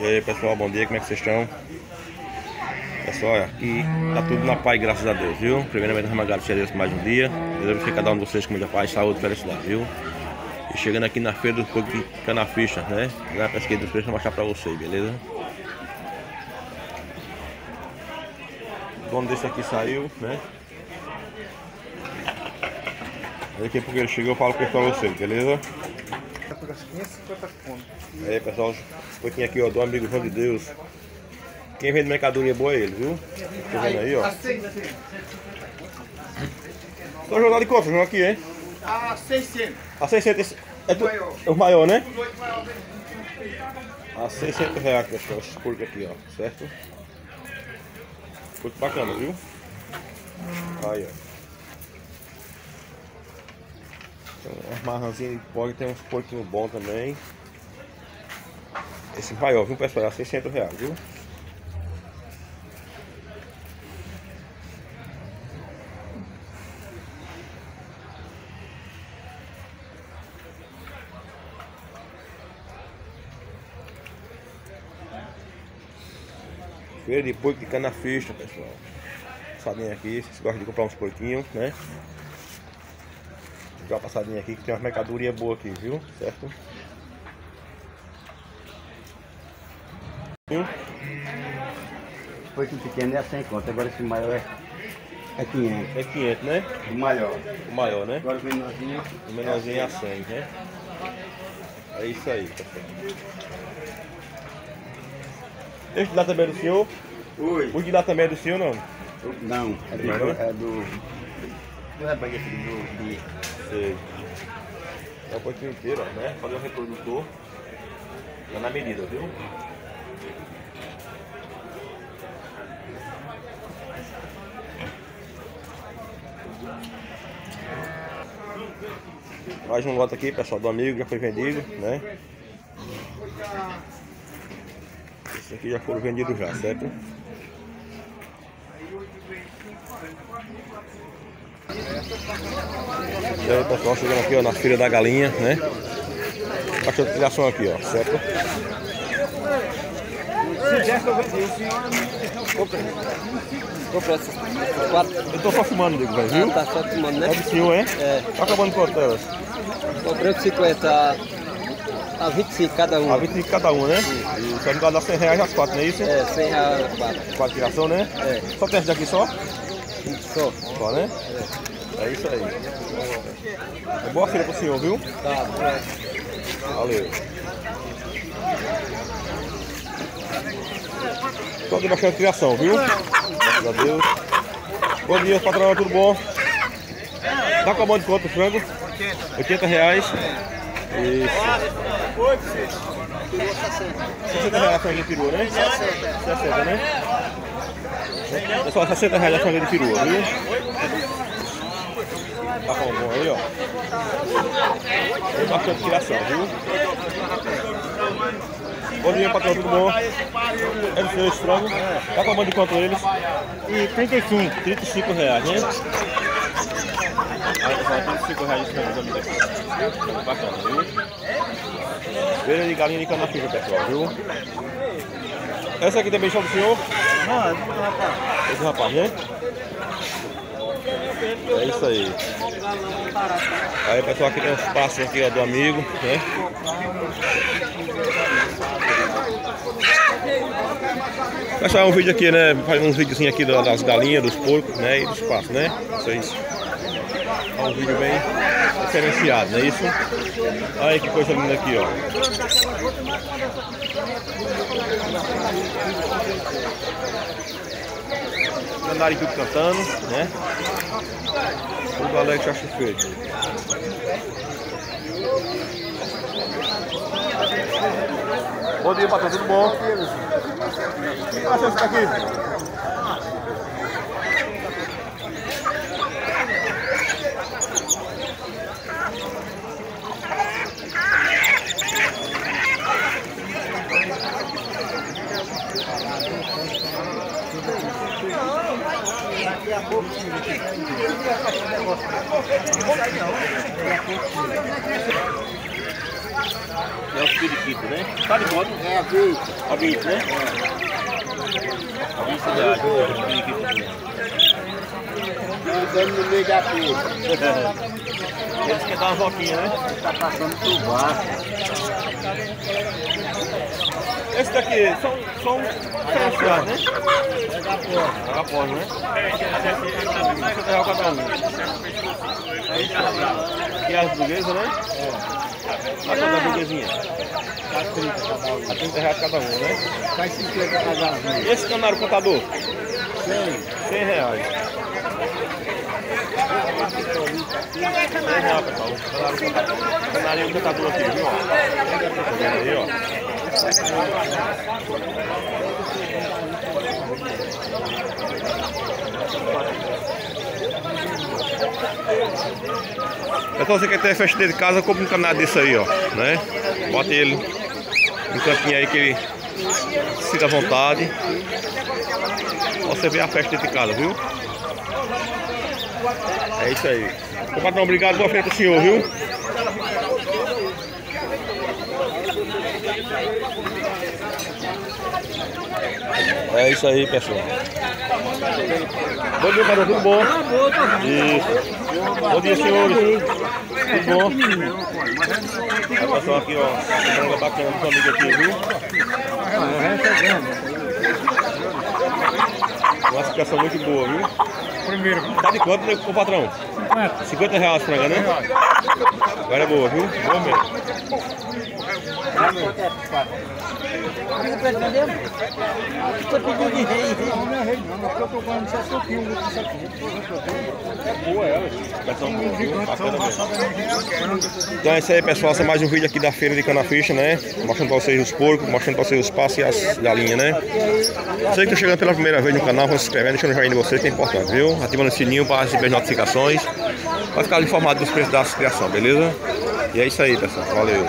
E aí pessoal, bom dia, como é que vocês estão? Pessoal, aqui tá tudo na paz, graças a Deus, viu? Primeiramente, vamos agradecer a Deus mais um dia. Desejo que cada um de vocês com muita paz, saúde felicidade, viu? E chegando aqui na feira do fogo de canaficha, né? Na pesquisa dos preços, vou mostrar pra vocês, beleza? O dono desse aqui saiu, né? Daqui a pouco ele chegou, eu falo pra vocês, beleza? Aí pessoal, pouquinho aqui ó, do amigo João de Deus. Quem vende mercadoria boa é ele, viu? Tá vendo aí, ó. Só jornal de quanto, João aqui, hein? A 600. A 600, é, tu, é o maior, né? A 600 reais, pessoal, esse porco aqui, ó, certo? Porco bacana, viu? Aí, ó. Tem umas marranzinhas de pó tem uns porquinhos bons também. Esse maior, viu pessoal? É 600 reais, viu? Feira de porco de canafista, pessoal. Passadinha aqui, vocês gostam de comprar uns porquinhos, né? Dá uma passadinha aqui que tem umas mercadorias boas aqui, viu? Certo? Viu? Porquinho pequeno é 100 conto, agora esse maior é, é 500. É 500, né? O maior. O maior, né? Agora o menorzinho. O menorzinho é a 100, né? É isso aí, pessoal. Este lá também é do senhor? Oi. O de lá também é do senhor, não? Não, é do. É do. Não é baguete do. Sei. É um pouquinho inteiro, né? Fazer um reprodutor. Tá na medida, viu? Mais um lote aqui, pessoal, do amigo, já foi vendido, né? Esse aqui já foram vendidos já, certo? E aí pessoal, chegando aqui ó, na Feira da Galinha, né? Baixa de criação aqui, ó, certo? Comprei essas quatro. Eu tô só fumando, digo, velho, viu? Tá só tomando, né? É do senhor, é? É. Tá acabando quanto elas? Comprei com 50 a, a 25 cada um. A 25 cada uma, né? E você vai dar 100 reais as quatro, não é isso? É, 100 reais quatro. Quatro criação, né? É. Só tem essa daqui só? Só. Só, né? É isso aí. É boa feira pro senhor, viu? Tá. Valeu. Só de bastante criação, viu? Graças a Deus. Bom dia, patrão, tudo bom? Tá com a mão de quanto o frango? 80 reais. Isso. 60 reais a de perua, né? 60, né? Pessoal, 60 reais a franga de perua, viu? Tá com bom aí, ó. Tem bastante criação, viu? Bom dia, patrão, tudo bom? É do seu esse frango? Tá com a mão de quanto eles? E 35. 35 reais, né? Aí, pessoal, 35 reais esse frango também daqui. Bacana, viu? Feira de galinha de canafica, pessoal, viu? Essa aqui também só do senhor? Não, rapaz. Esse rapaz, né? É isso aí. Aí pessoal, aqui tem uns passos aqui ó, do amigo, né? Pessoal, um vídeo aqui, né? Faz uns videozinhos aqui das galinhas, dos porcos, né? E dos passos, né? Vocês. É um vídeo bem diferenciado, não é isso? Aí que coisa linda aqui, ó. Candário tudo cantando, né? Tudo alegre acho feito. Bom dia, patrão, tudo bom? O que passa esse daqui? A pouco. É o periquito, né? Tá de quanto? É a 20. A 20, né? A 20 reais. O periquito. Andando no meio da pista. Eles querem dar uma voltinha, né? Tá passando por baixo. Esse daqui são, são diferenciados, né? Agapós, né? 50 reais cada um. E as burguesas, né? É. A cada burguesinha? Tá 30 cada um. A 30 reais cada um, né? Faz 50 cada um. E esse canário contador? 100. 100 reais. 100 reais, pessoal. Canário contador. Canário contador aqui, viu? ó? Tá vendo aí, ó? Então você quer ter festa de casa, compra um canário desse aí, ó, né? Bota ele no cantinho aí que ele à vontade. Você vê a festa de casa, viu? É isso aí. Ô patrão, obrigado, boa feita pro senhor, viu? É isso aí, pessoal. Bom dia, patrão, tudo bom? Isso. Bom dia, senhores. Tudo bom? A pessoal aqui, ó, uma bacana dos amigos aqui, viu? Uma situação muito boa, viu? Primeiro. Tá de quanto, né, ô patrão? 50. 50 reais franga, né? Agora é boa, viu? Boa mesmo. Então é isso aí, pessoal. Esse é mais um vídeo aqui da feira de Canaficha, né? Mostrando pra vocês os porcos, mostrando pra vocês os passos e as galinhas, né? Você que tá chegando pela primeira vez no canal, vão se inscrevendo, deixando o joinha de vocês, que é importante, viu? Ativando o sininho para receber as notificações. Pra ficar informado dos preços da criação, beleza? E é isso aí, pessoal. Valeu.